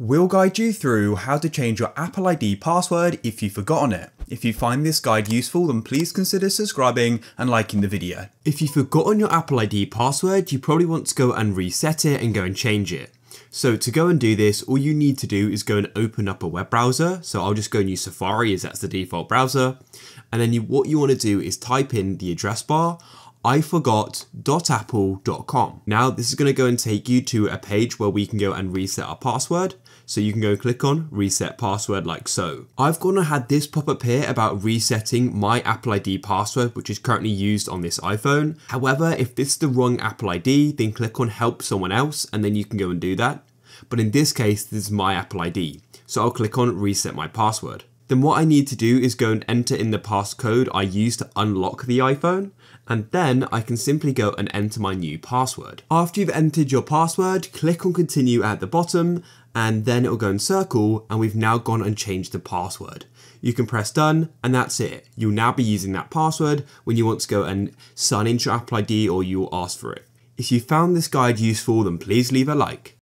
We'll guide you through how to change your Apple ID password if you've forgotten it. If you find this guide useful, then please consider subscribing and liking the video. If you've forgotten your Apple ID password, you probably want to go and reset it and go and change it. So to go and do this, all you need to do is go and open up a web browser. So I'll just go and use Safari as that's the default browser. And then you, what you want to do is type in the address bar iforgot.apple.com. Now this is going to go and take you to a page where we can go and reset our password. So you can go click on reset password like so. I've gone and had this pop up here about resetting my Apple ID password, which is currently used on this iPhone. However, if this is the wrong Apple ID, then click on help someone else and then you can go and do that. But in this case, this is my Apple ID. So I'll click on reset my password. Then what I need to do is go and enter in the passcode I used to unlock the iPhone and then I can simply go and enter my new password. After you've entered your password, click on continue at the bottom and then it'll go in circle and we've now gone and changed the password. You can press done and that's it. You'll now be using that password when you want to go and sign into your Apple ID or you'll ask for it. If you found this guide useful then please leave a like.